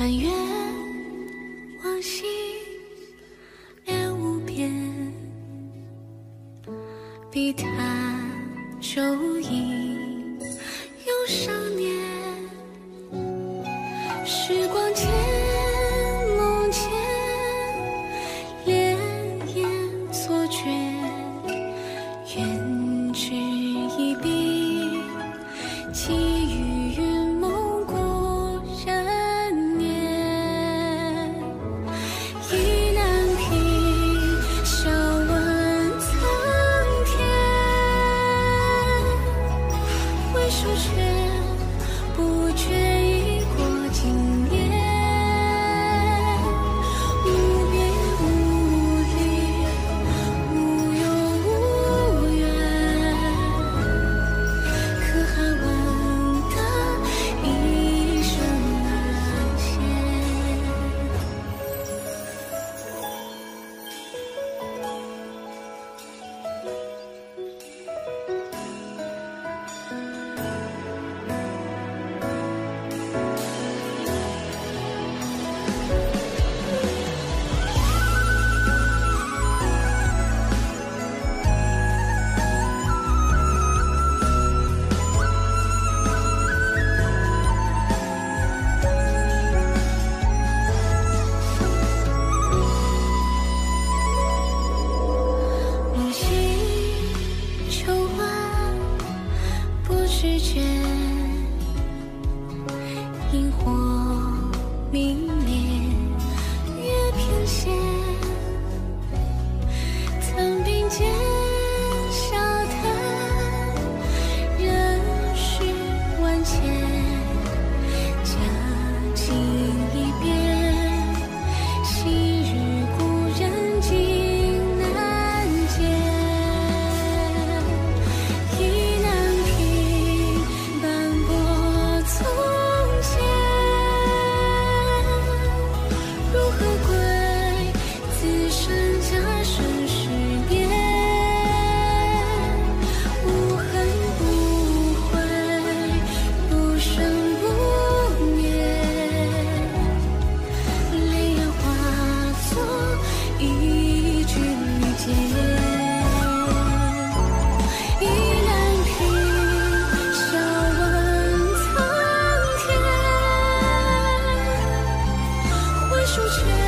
穿越往昔，笔谈酒意，忧伤。说起。